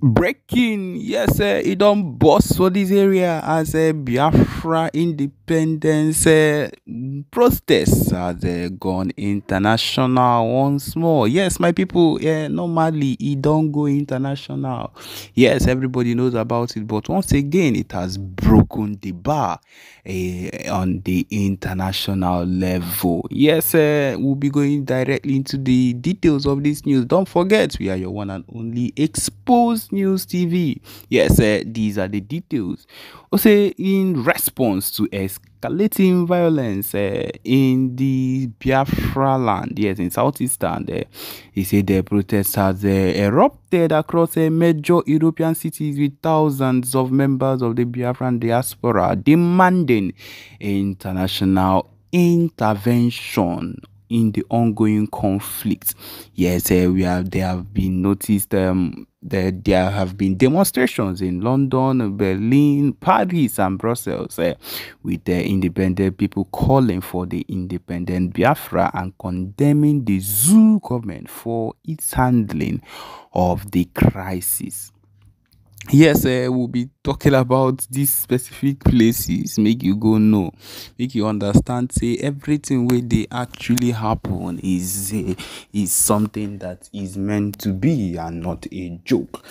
Breaking, yes, uh, it don't bust for this area as a uh, Biafra independence uh, protests has uh, gone international once more. Yes, my people, yeah, normally it don't go international. Yes, everybody knows about it, but once again, it has broken the bar uh, on the international level. Yes, uh, we'll be going directly into the details of this news. Don't forget, we are your one and only exposed News TV. Yes, uh, these are the details. Also, in response to escalating violence uh, in the Biafra land, yes, in southeastern, uh, he said the protests has uh, erupted across major European cities with thousands of members of the Biafran diaspora demanding international intervention in the ongoing conflict. Yes, uh, we have there have been noticed um, that there have been demonstrations in London, Berlin, Paris, and Brussels uh, with the independent people calling for the independent Biafra and condemning the zoo government for its handling of the crisis yes uh, we'll be talking about these specific places make you go know make you understand say everything where they actually happen is uh, is something that is meant to be and not a joke.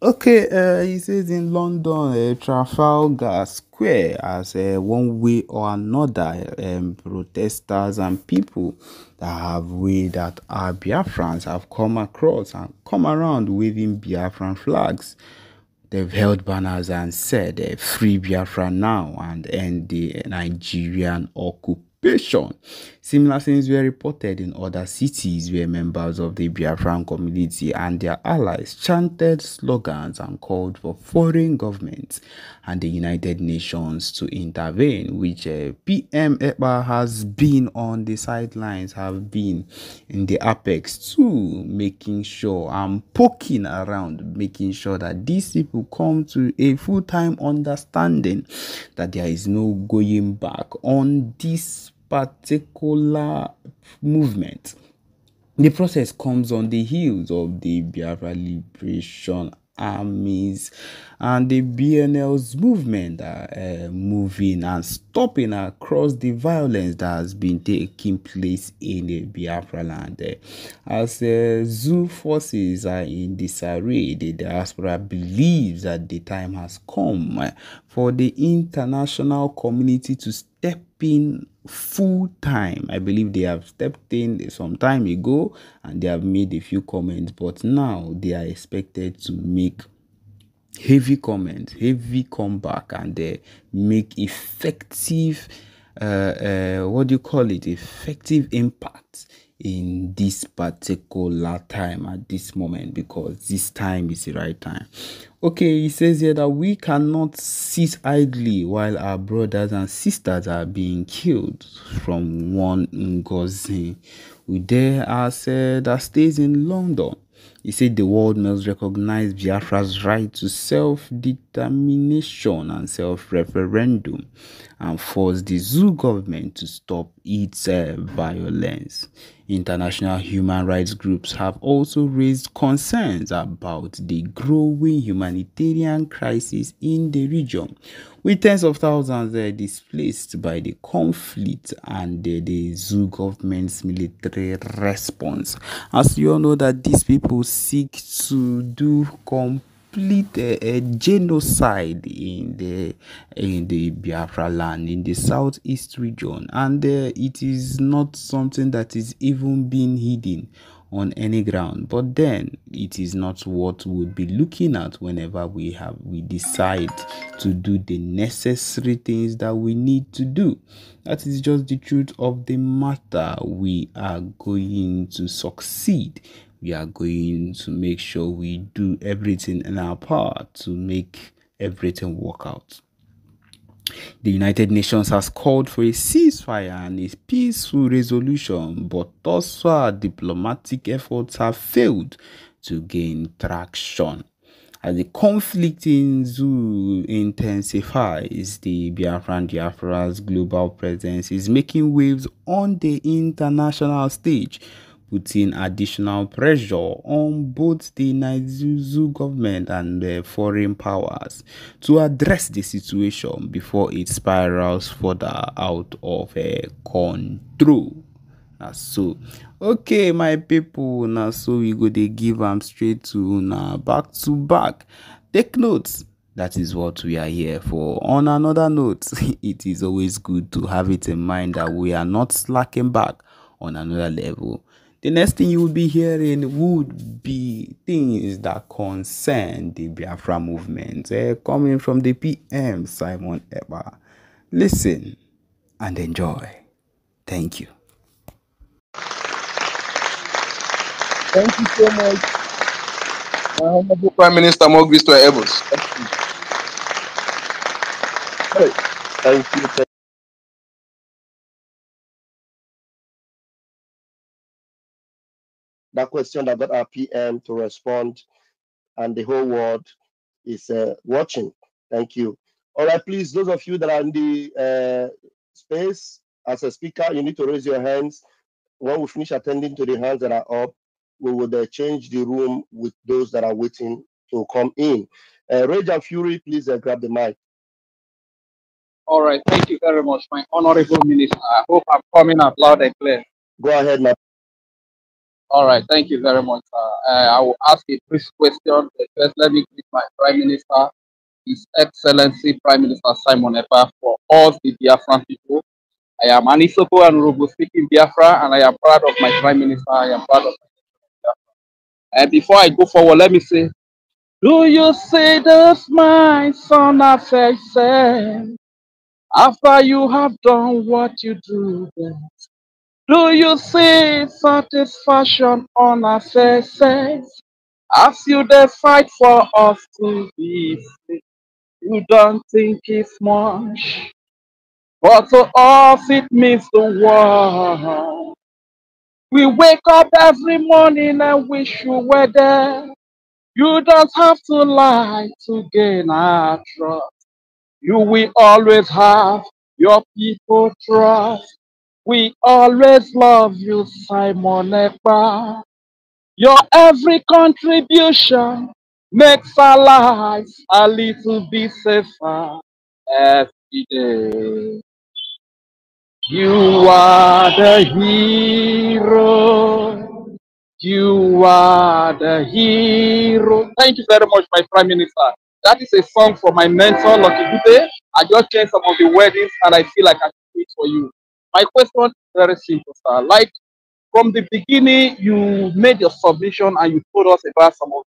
Okay uh, he says in london uh, trafalgar square as uh, one way or another um, protesters and people that have way that are biafrans have come across and come around waving biafran flags They've held banners and said free Biafra now and end the Nigerian occupation. Similar things were reported in other cities where members of the Biafran community and their allies chanted slogans and called for foreign governments and the United Nations to intervene, which uh, PM Ekpa has been on the sidelines, have been in the apex too, making sure I'm poking around, making sure that these people come to a full-time understanding that there is no going back on this particular movement. The process comes on the heels of the Biafra Liberation armies and the BNL's movement are uh, moving and stopping across the violence that has been taking place in the Biafra land. Uh, as uh, zoo forces are in disarray, the diaspora believes that the time has come uh, for the international community to step in full time. I believe they have stepped in some time ago and they have made a few comments, but now they are expected to make heavy comments, heavy comeback, and they make effective, uh, uh, what do you call it, effective impact in this particular time at this moment because this time is the right time. Okay, he says here that we cannot sit idly while our brothers and sisters are being killed from one Ngozi. We there are said that stays in London he said the world must recognize Biafra's right to self determination and self referendum and force the Zoo government to stop its uh, violence. International human rights groups have also raised concerns about the growing humanitarian crisis in the region, with tens of thousands uh, displaced by the conflict and uh, the Zoo government's military response. As you all know that these people seek to do complete a, genocide in the in the Biafra land in the southeast region, and uh, it is not something that is even being hidden on any ground. But then it is not what we'll be looking at whenever we have we decide to do the necessary things that we need to do. That is just the truth of the matter. We are going to succeed we are going to make sure we do everything in our power to make everything work out. The United Nations has called for a ceasefire and a peaceful resolution, but thus far diplomatic efforts have failed to gain traction. As the conflict in Zoo intensifies, the Biafran Diaspora's global presence is making waves on the international stage putting additional pressure on both the Nigeria government and the foreign powers to address the situation before it spirals further out of uh, control. na so okay my people na so we go dey give am straight to una back to back take notes that is what we are here for. On another note, it is always good to have it in mind that we are not slacking back on another level. The next thing you will be hearing would be things that concern the Biafra movement uh, coming from the PM Simon Ekpa. Listen and enjoy. Thank you. Thank you so much, my Honorable Prime Minister Mogvisto Evans. Thank you. Thank that question that got our PM to respond, and the whole world is uh, watching. Thank you. All right, please, those of you that are in the uh, space as a speaker, you need to raise your hands. When we finish attending to the hands that are up, we will uh, change the room with those that are waiting to come in. Uh, Rage and Fury, please uh, grab the mic. All right, thank you very much, my honorable minister. I hope I'm coming out loud and clear. Go ahead, my. All right, thank you very much. Uh, I will ask a brief question. First, let me greet my prime minister, His Excellency Prime Minister Simon Ekpa, for all the Biafran people. I am Anisoko and Urhobo speaking Biafra, and I am proud of my prime minister. I am proud of Biafra. And before I go forward, let me say, do you see this, my son, of faces? After you have done what you do best, do you see satisfaction on our faces? As you dey fight for us to be free, you don't think it's much, but to us it means the world. We wake up every morning and wish you were there. You don't have to lie to gain our trust. You will always have your people trust. We always love you, Simon Ekpa. Your every contribution makes our lives a little bit safer every day. You are the hero. You are the hero. Thank you very much, my Prime Minister. That is a song from my mentor, Lucky Dube. I just changed some of the weddings and I feel like I should do it for you. My question is very simple, sir. Like from the beginning, you made your submission and you told us about some of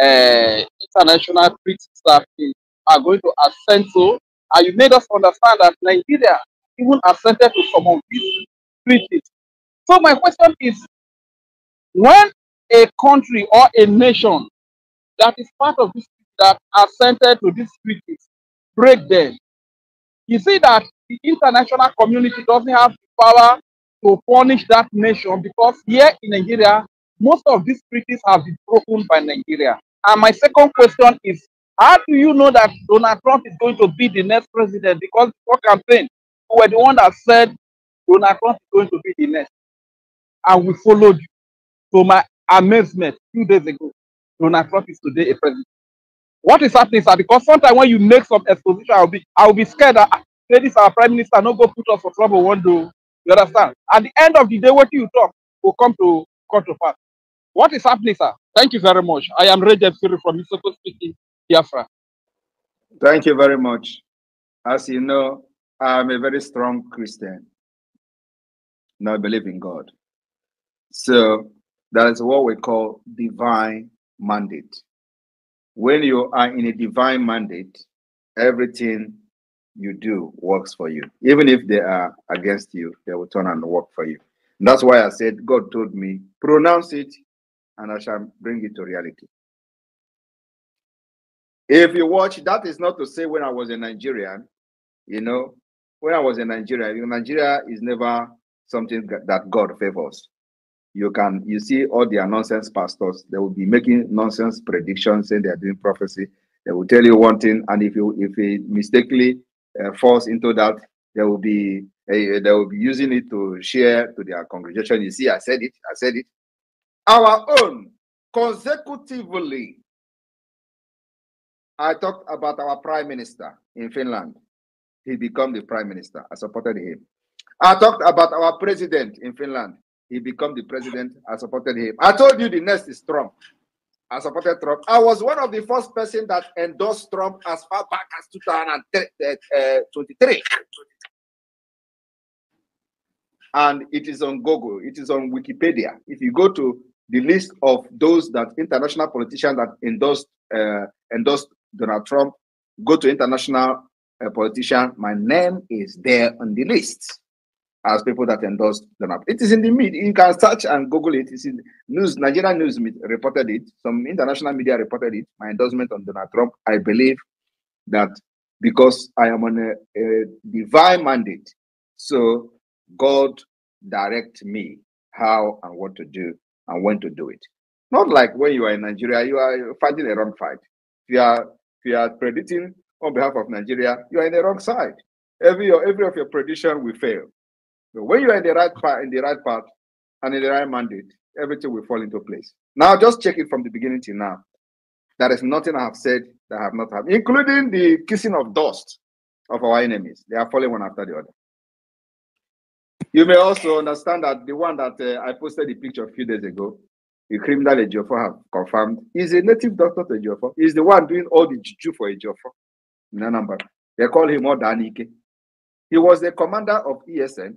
uh, international treaties that are going to assent to, and you made us understand that Nigeria even assented to some of these treaties. So my question is, when a country or a nation that is part of this that assented to these treaties break them, you see that the international community doesn't have the power to punish that nation because here in Nigeria, most of these treaties have been broken by Nigeria. And my second question is, how do you know that Donald Trump is going to be the next president? Because before campaign, we were the one that said Donald Trump is going to be the next. And we followed you. To my amazement, two days ago, Donald Trump is today a president. What is happening, sir? Because sometimes when you make some exposition, I'll be I'll be scared that say this our prime minister no go put us for trouble one day. You understand? At the end of the day, what you talk will come to come to pass. What is happening, sir? Thank you very much. I am Rejab Siri from Isoko speaking, Biafra. Thank you very much. As you know, I'm a very strong Christian. And I believe in God. So that is what we call divine mandate. When you are in a divine mandate, everything you do works for you. Even if they are against you, they will turn and work for you. And that's why I said, God told me, pronounce it and I shall bring it to reality. If you watch, that is not to say when I was a Nigerian, you know, when I was in Nigeria, Nigeria is never something that God favors. You can, you see all their nonsense pastors, they will be making nonsense predictions saying they are doing prophecy. They will tell you one thing, and if you if it mistakenly falls into that, They will be eh, they will be using it to share to their congregation. You see, I said it. I said it. Our own consecutively. I talked about our prime minister in Finland. He became the prime minister. I supported him. I talked about our president in Finland. He became the president. I supported him. I told you the next is Trump. I supported Trump. I was one of the first person that endorsed Trump as far back as 2023. And it is on Google, it is on Wikipedia. If you go to the list of those that international politicians that endorsed uh, endorsed Donald Trump, go to international uh, politician, my name is there on the list as people that endorsed Donald. It is in the media. You can search and Google it. It's in news. Nigerian news reported it. Some international media reported it. My endorsement on Donald Trump. I believe that because I am on a, a divine mandate, so God direct me how and what to do and when to do it. Not like when you are in Nigeria, you are fighting a wrong fight. If you are if you are predicting on behalf of Nigeria, you are in the wrong side. Every every of your prediction will fail. But when you are in the right part, in the right path, and in the right mandate, everything will fall into place. Now, just check it from the beginning till now. There is nothing I have said that I have not had, including the kissing of dust of our enemies. They are falling one after the other. You may also understand that the one that uh, I posted the picture a few days ago, the criminal Ejiofor have confirmed, is a native doctor to Ejiofor. He's the one doing all the juju for Ejiofor in. They call him Odanike. He was the commander of ESN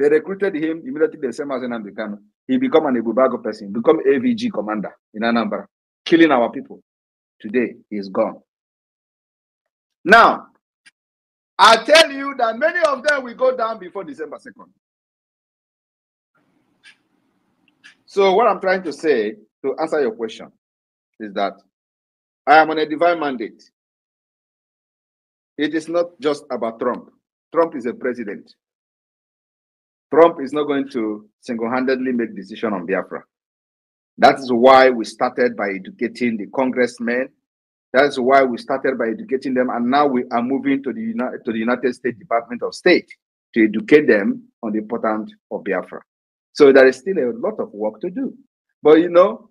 they recruited him immediately. The same as in Kano. He become an Ibubago person, become AVG commander in Anambra, killing our people. Today, he is gone. Now, I tell you that many of them will go down before December 2nd. So, what I'm trying to say to answer your question is that I am on a divine mandate. It is not just about Trump. Trump is a president. Trump is not going to single-handedly make decision on Biafra. That is why we started by educating the congressmen. That's why we started by educating them, and now we are moving to the United, to the United States Department of State to educate them on the importance of Biafra. So there is still a lot of work to do. But you know,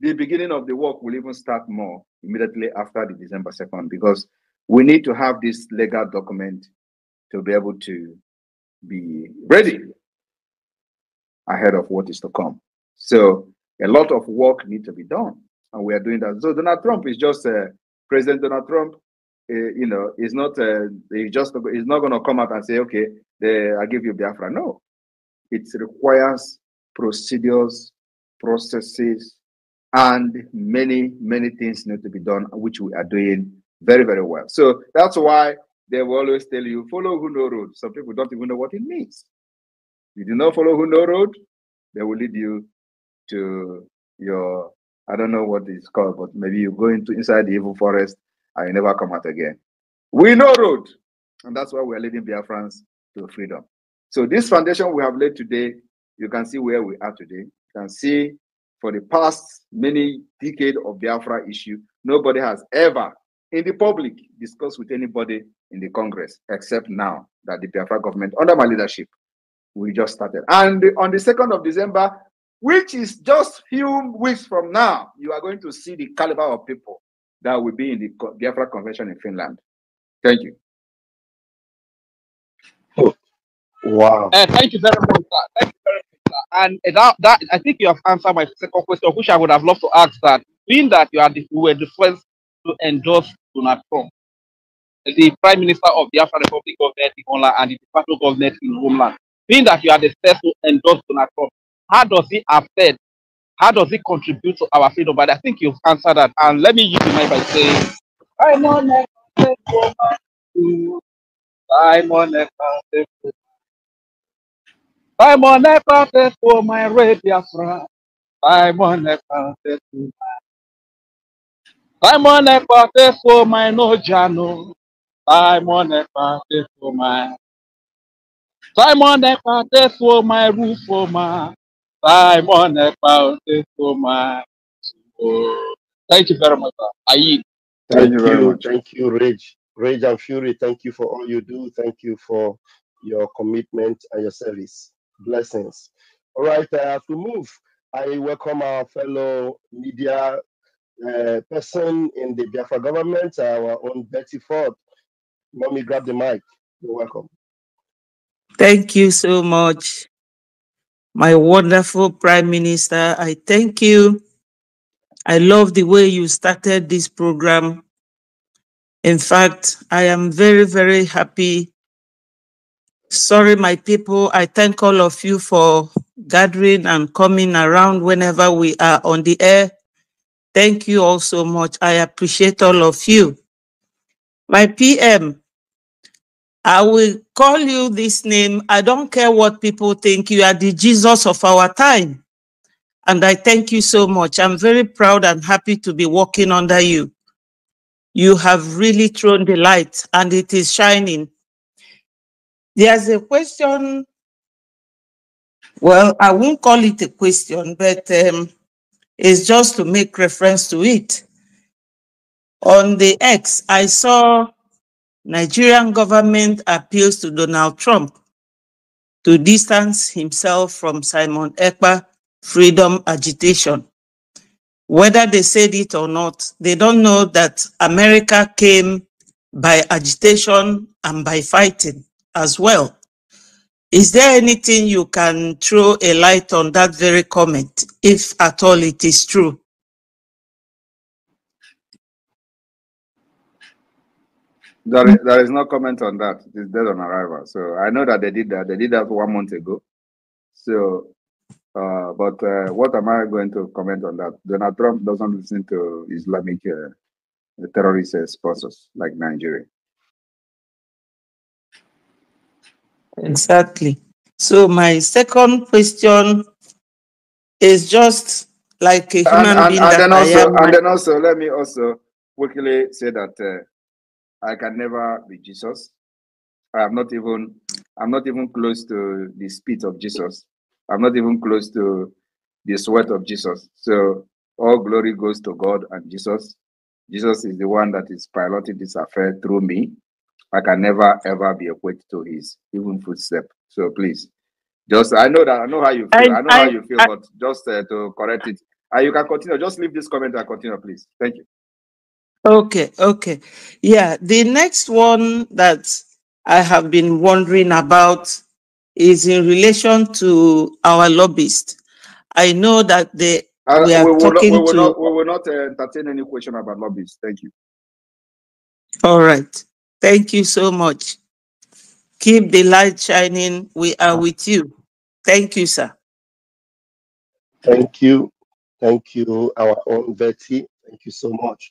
the beginning of the work will even start more immediately after the December 2nd because we need to have this legal document to be able to be ready ahead of what is to come. So a lot of work needs to be done, and we are doing that. So Donald Trump is just uh, President Donald Trump. Uh, you know, is not uh, he just he's not going to come out and say, okay, I give you Biafra. No, it requires procedures, processes, and many many things need to be done, which we are doing very very well. So that's why they will always tell you, follow know road. Some people don't even know what it means. If you do not follow know road, they will lead you to your, I don't know what it's called, but maybe you go into inside the evil forest and you never come out again. We know road. And that's why we're leading Biafrans to freedom. So this foundation we have laid today, you can see where we are today. You can see for the past many decades of Biafra issue, nobody has ever in the public discussed with anybody in the Congress, except now that the Biafra government, under my leadership, we just started. And on the 2nd of December, which is just few weeks from now, you are going to see the caliber of people that will be in the Biafra Convention in Finland. Thank you. Oh, wow. Uh, thank you very much. Sir. Thank you very much. Sir. And that, that I think you have answered my second question, which I would have loved to ask that. Being that you are the, you were the first to endorse Donald Trump, the Prime Minister of the African Republic government in Holland and the de facto government in Homeland. Being that you are the first to endorse Donald Trump, how does it affect, how does it contribute to our freedom? But I think you've answered that. And let me use the mic by saying, Simon Simon Simon Ekpate for my radio Simon Ekpate for Simon Ekpate for my no jano. Simon Ekpate for my Simon Ekpate for my roof for my Simon Ekpate for my oh. Thank you very much. Sir. I. Thank you very much. thank you, Rich. Rage and Fury, thank you for all you do. Thank you for your commitment and your service. Blessings. All right, I have to move. I welcome our fellow media uh, person in the Biafra government, our own Betty Ford. Mommy, grab the mic. You're welcome. Thank you so much, my wonderful Prime Minister. I thank you. I love the way you started this program. In fact, I am very, very happy. Sorry, my people. I thank all of you for gathering and coming around whenever we are on the air. Thank you all so much. I appreciate all of you. My PM, I will call you this name. I don't care what people think. You are the Jesus of our time. And I thank you so much. I'm very proud and happy to be working under you. You have really thrown the light and it is shining. There's a question. Well, I won't call it a question, but um, it's just to make reference to it. On the X, I saw Nigerian government appeals to Donald Trump to distance himself from Simon Ekpa freedom agitation. Whether they said it or not, they don't know that America came by agitation and by fighting as well. Is there anything you can throw a light on that very comment, if at all it is true? There is, there is no comment on that. It is dead on arrival. So I know that they did that. They did that one month ago. So, uh, but uh, what am I going to comment on that? Donald Trump doesn't listen to Islamic uh, terrorist uh, sponsors like Nigeria. Exactly. So my second question is just like a human And, and, being and that then I also, am. and then also, let me also quickly say that uh, I can never be Jesus. I am not even, I'm not even close to the speed of Jesus. I'm not even close to the sweat of Jesus. So all glory goes to God and Jesus. Jesus is the one that is piloting this affair through me. I can never ever be equated to his even footstep. So please, just I know that I know how you feel. I, I know how you feel, I, but just uh, to correct it, uh, you can continue. Just leave this comment and continue, please. Thank you. Okay, okay. Yeah, the next one that I have been wondering about is in relation to our lobbyist. I know that they Uh, we we are not. We talking to not. We will not entertain any question about lobbies. Thank you. all right. Thank you so much. Keep the light shining. We are with you. Thank you, sir. Thank you. Thank you, our own Betty. Thank you so much.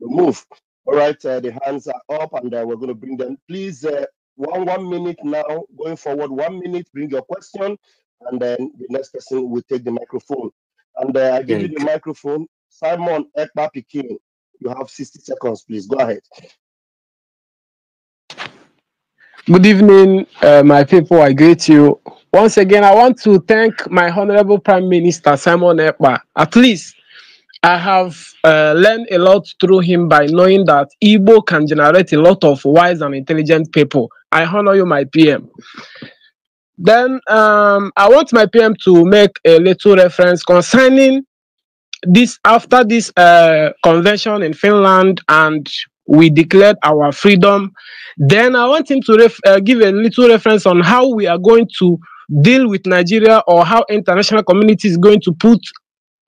We move. All right, uh, the hands are up and uh, we're going to bring them. Please, uh, one one minute now, going forward, one minute, bring your question, and then the next person will take the microphone. And uh, I give you the microphone. Simon Ekpa Pikin, you have 60 seconds, please. Go ahead. Good evening, uh, my people. I greet you. Once again, I want to thank my Honorable Prime Minister Simon Ekpa. At least I have uh, learned a lot through him by knowing that Igbo can generate a lot of wise and intelligent people. I honor you, my PM. Then um, I want my PM to make a little reference concerning this after this uh, convention in Finland and we declared our freedom. Then I want him to uh, give a little reference on how we are going to deal with Nigeria or how international community is going to put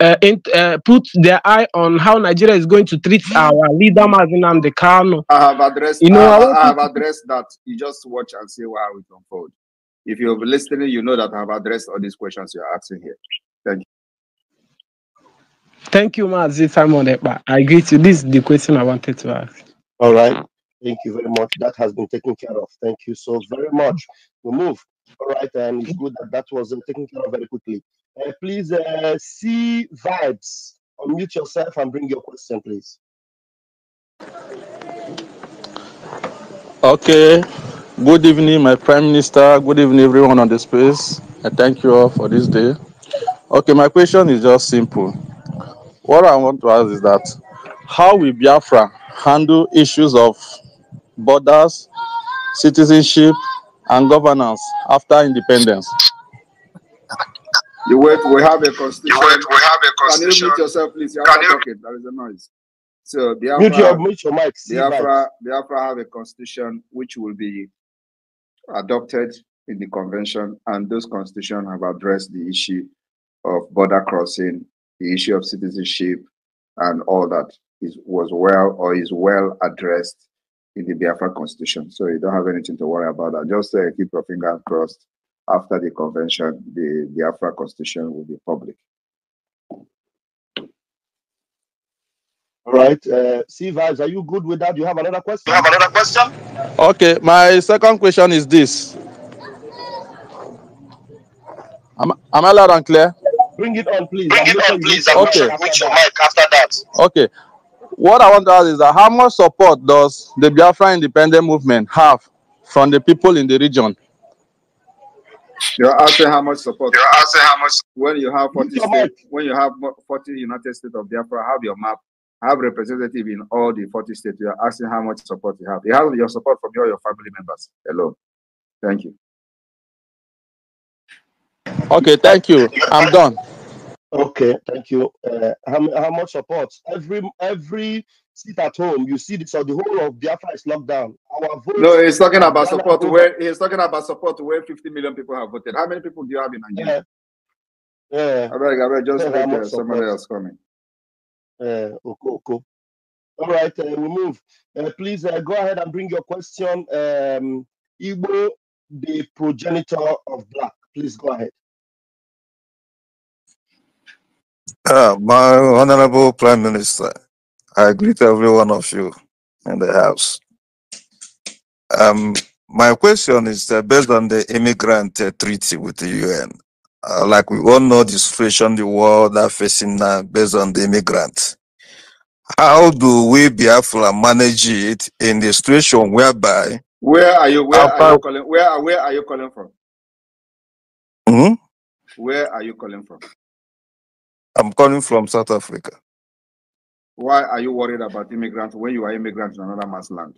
uh, in, uh, put their eye on how Nigeria is going to treat our leader Mazi Nnamdi Kanu. I have addressed. You know, I, I have, I have addressed that. You just watch and see how it unfolds. If you're listening, you know that I have addressed all these questions you're asking here. Thank you. Thank you, Mazi Simon Ekpa. I greet you. This is the question I wanted to ask. All right. Thank you very much. That has been taken care of. Thank you so very much. We move. All right, and it's good that that was uh, taken care of very quickly. Uh, please uh, see vibes. Unmute yourself and bring your question, please. Okay. Good evening, my Prime Minister. Good evening, everyone on the space. I thank you all for this day. Okay, my question is just simple. What I want to ask is that how will Biafra handle issues of borders, citizenship, and governance after independence? You wait, we have a constitution. You wait, we have a Can you constitution. mute yourself, please? You Can are you- talking. There is a noise. So Mute your, Biafra, mute your mic. Biafra, Biafra have a constitution which will be adopted in the convention, and those constitutions have addressed the issue of border crossing, the issue of citizenship, and all that is was well or is well addressed in the Biafra constitution. So you don't have anything to worry about that. Just uh, keep your fingers crossed. After the convention, the Biafra constitution will be public. All right. Uh, see, vibes, are you good with that? You have another question? You have another question? Okay, my second question is this. Am, am I loud and clear? Bring it on, please. Bring I'm it on, please. I'm Okay. sure mic your mic after that. Okay. What I want to ask is that how much support does the Biafra independent movement have from the people in the region? You're asking how much support You're asking how much when you have 40 states, when you have 40 United States of Biafra, have your map, have representative in all the 40 states. You are asking how much support you have. You have your support from all your family members alone. Thank you. Okay, thank you. I'm done. Okay, thank you. Uh, how, how much support? Every every seat at home, you see this, so the whole of Biafra is locked down. Our vote. No, he's talking about support vote- where he's talking about support where 50 million people have voted. How many people do you have in Nigeria? Yeah, I beg, I beg, just Yeah, much uh, somebody else coming. uh, okay, okay. All right, uh, we move. Uh, please uh, go ahead and bring your question. Um, Igbo, the progenitor of black. Please go ahead. Uh, my Honorable Prime Minister, I greet every one of you in the House. Um, my question is uh, based on the immigrant uh, treaty with the UN. Uh, like we all know the situation the world are facing now based on the immigrants. How do we Biafra manage it in the situation whereby Where are you? Where are you calling? Where where are you calling from? Hmm? Where are you calling from? I'm calling from South Africa? Why are you worried about immigrants when you are immigrants in another man's land?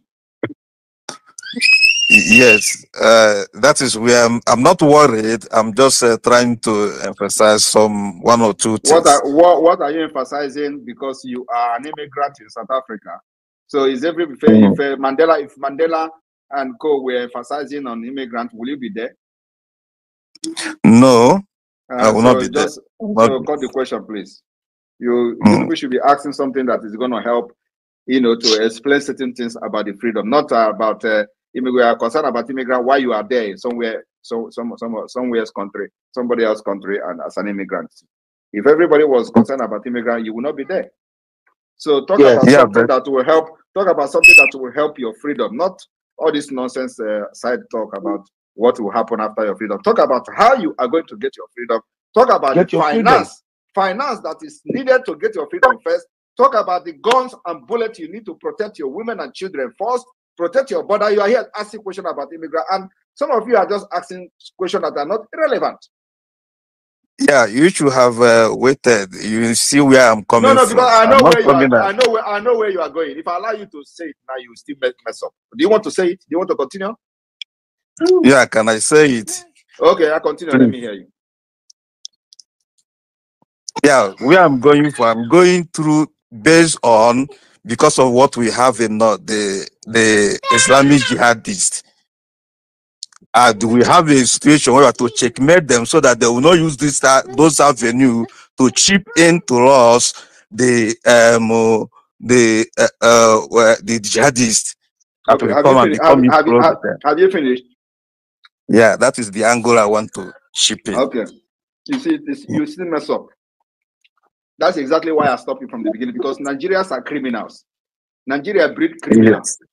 Yes, uh, that is where I'm, I'm not worried. I'm just uh, trying to emphasize some one or two things. What are what, what are you emphasizing? Because you are an immigrant in South Africa. So is every if, Mhm. if uh, Mandela if Mandela and co were emphasizing on immigrants, will you be there? No, I will so not be there. just Not- so cut the question, please. You, you Mm. people should be asking something that is going to help, you know, to explain certain things about the freedom, not uh, about uh, immigrant. We are concerned about immigrant why you are there somewhere, so some some somewhere's country, somebody else country, and as an immigrant. If everybody was concerned about immigrant, you would not be there. So talk Yes. about Yeah, something but- that will help. Talk about something that will help your freedom, not all this nonsense uh, side talk about what will happen after your freedom. Talk about how you are going to get your freedom. Talk about Get the your freedom. finance, finance that is needed to get your freedom first. Talk about the guns and bullets you need to protect your women and children first. Protect your border. You are here asking questions about immigrant, and some of you are just asking questions that are not irrelevant. Yeah, you should have uh, waited. You see where I'm coming from. No, no, from. because I I'm know where you are. I know where I know where you are going. If I allow you to say it now, you will still mess, mess up. Do you want to say it? Do you want to continue? Yeah, can I say it? Okay, I continue. Let me hear you. Yeah, where I'm going for, I'm going through based on because of what we have in uh, the the Islamic jihadists. And we have a situation where we have to checkmate them so that they will not use this uh, those avenue to chip into us the um uh, the uh, uh the jihadists that Okay, have come you, and become have, have, have, have you finished? Yeah, that is the angle I want to chip in. Okay. You see, this, you still mess up. That's exactly why I stopped you from the beginning because Nigerians are criminals. Nigeria breed criminals. Yes.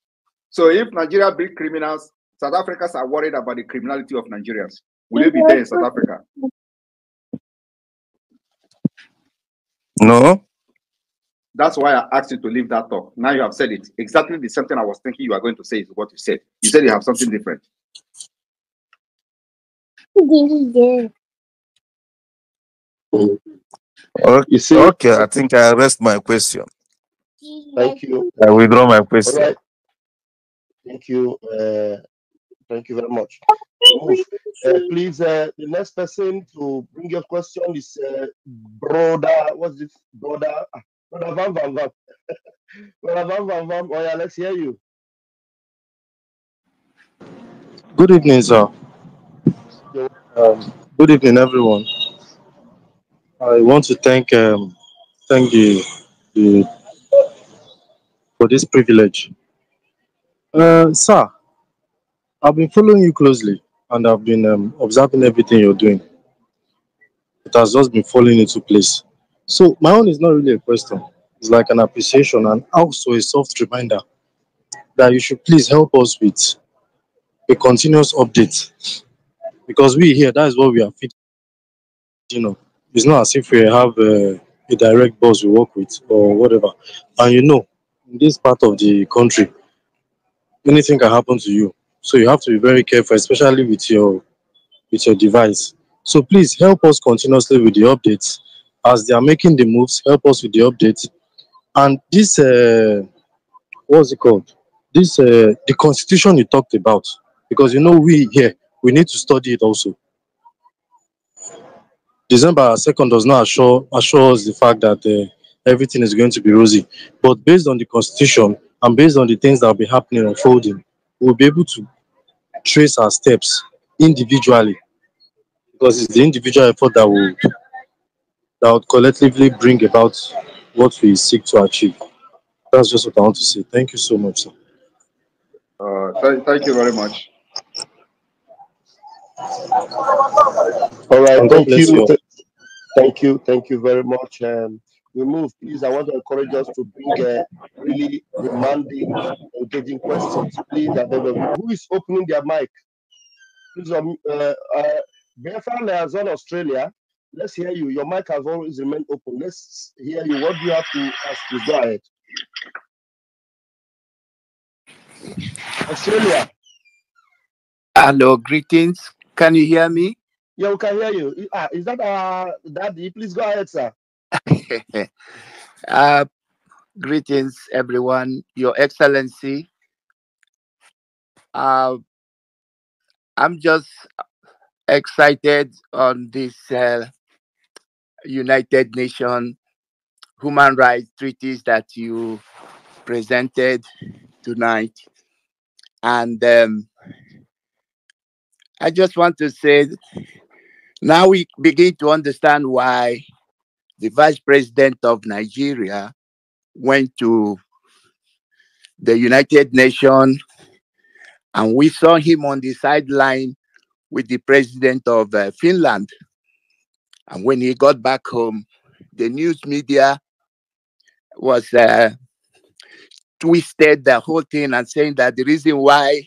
So if Nigeria breed criminals, South Africans are worried about the criminality of Nigerians. Will you be there in South Africa? No. That's why I asked you to leave that talk. Now you have said it. Exactly the same thing I was thinking you are going to say is what you said. You said you have something different. Okay, You see, okay, I think I rest my question. Thank you. I withdraw my All question. right. Thank you. Uh, thank you very much. Move. Uh, please, uh, the next person to bring your question is uh, brother. What's this, brother? Ah, Brother Van Van Van. brother Van Van Van. Oh yeah, let's hear you. Good evening, sir. Um, good evening, everyone. I want to thank um, thank the for this privilege. Uh, sir, I've been following you closely and I've been um, observing everything you're doing. It has just been falling into place. So my own is not really a question. It's like an appreciation and also a soft reminder that you should please help us with a continuous update because we here that is what we are feeding. You know, it's not as if we have uh, a direct boss we work with or whatever. And you know, in this part of the country, anything can happen to you. So you have to be very careful, especially with your with your device. So please help us continuously with the updates as they are making the moves. Help us with the updates. And this, uh, what's it called? This, uh, the constitution you talked about, because you know we here we need to study it also. December second does not assure assure us the fact that uh, everything is going to be rosy, but based on the constitution and based on the things that will be happening unfolding, we'll be able to trace our steps individually because it's the individual effort that would that would collectively bring about what we seek to achieve. That's just what I want to say. Thank you so much, sir. Uh, th- thank you very much. All right. Thank you. you Thank you. Thank you very much. Um, we move, please. I want to encourage us to bring uh, really demanding, engaging questions, please. That they will, who is opening their mic? Please, um, uh, uh, Biafra Liaison Australia. Let's hear you. Your mic has always remained open. Let's hear you. What do you have to ask? Please go ahead. Australia. Hello, greetings. Can you hear me? Yeah, we can hear you. Ah, is that our daddy? Please go ahead, sir. uh, greetings, everyone. Your Excellency. Uh, I'm just excited on this uh, United Nations human rights treaties that you presented tonight. And um, I just want to say now we begin to understand why the vice president of Nigeria went to the United Nations and we saw him on the sideline with the president of uh, Finland. And when he got back home, the news media was uh, twisted the whole thing and saying that the reason why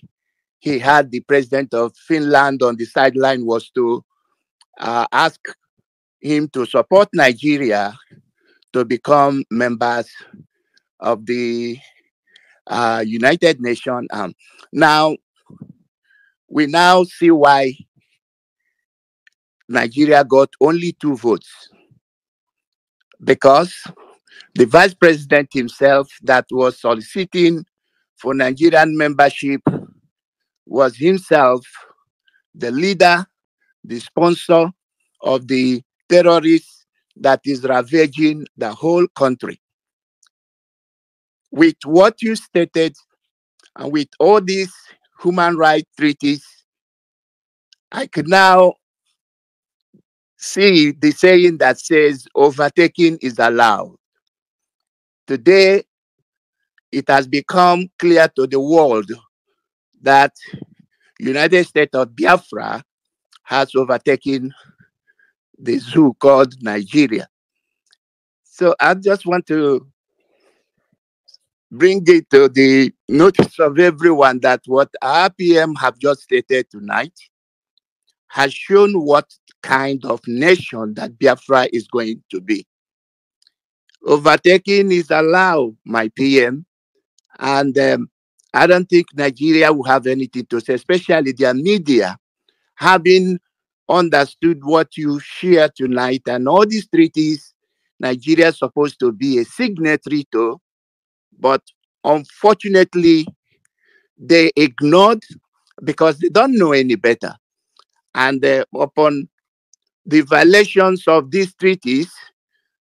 he had the president of Finland on the sideline was to uh, ask him to support Nigeria to become members of the uh, United Nations. Um, now, we now see why Nigeria got only two votes because the vice president himself that was soliciting for Nigerian membership was himself the leader, the sponsor of the terrorists that is ravaging the whole country. With what you stated and with all these human rights treaties, I could now see the saying that says overtaking is allowed. Today, it has become clear to the world that United States of Biafra has overtaken the zoo called Nigeria. So I just want to bring it to the notice of everyone that what RPM have just stated tonight has shown what kind of nation that Biafra is going to be. Overtaking is allowed, my PM, and um, I don't think Nigeria will have anything to say, especially their media, having understood what you share tonight and all these treaties Nigeria is supposed to be a signatory to, but unfortunately, they ignored because they don't know any better. And uh, upon the violations of these treaties,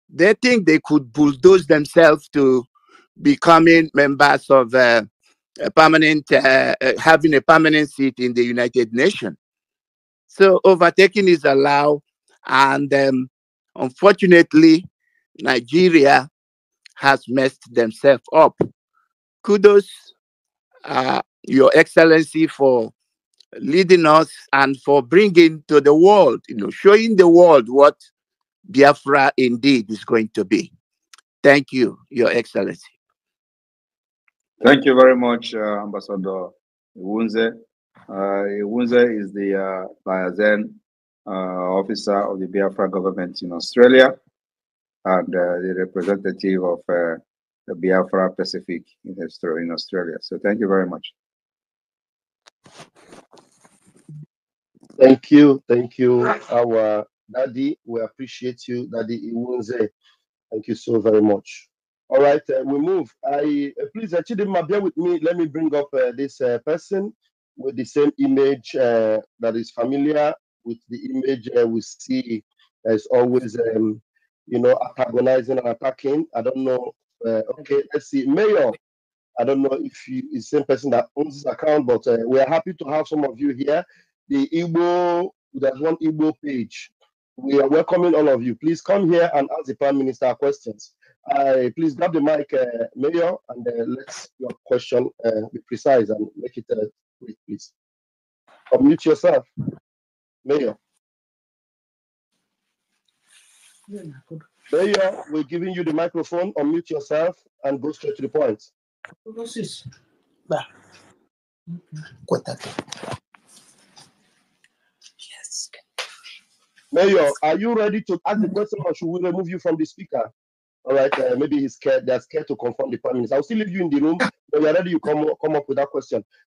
they think they could bulldoze themselves to becoming members of uh, a permanent, uh, uh, having a permanent seat in the United Nations. So overtaking is allowed, and um, unfortunately, Nigeria has messed themselves up. Kudos, uh, Your Excellency, for leading us and for bringing to the world, you know, showing the world what Biafra indeed is going to be. Thank you, Your Excellency. Thank you very much, uh, Ambassador Iwunze. Uh, Iwunze is the uh, liaison uh, officer of the Biafra government in Australia and uh, the representative of uh, the Biafra Pacific in Australia, in Australia. So thank you very much. Thank you, thank you, our daddy. We appreciate you, Daddy Iwunze. Thank you so very much. All right, uh, we move. I uh, please, uh, bear with me. Let me bring up uh, this uh, person with the same image uh, that is familiar with the image uh, we see as always, um, you know, antagonizing and attacking. I don't know. Okay, let's see. Mayor, I don't know if you is the same person that owns this account, but we are happy to have some of you here. The Igbo, there's one Igbo page. We are welcoming all of you. Please come here and ask the Prime Minister questions. Uh, please grab the mic, uh, Mayor, and uh, let your question uh, be precise and make it uh, quick, please. Unmute yourself, Mayor. Mayor, we're giving you the microphone. Unmute yourself and go straight to the point. Yes. Mayor, are you ready to ask the question or should we remove you from the speaker? All right, uh, maybe he's scared. They're scared to confront the prime minister. I'll still leave you in the room. When you're ready, you come come up with that question.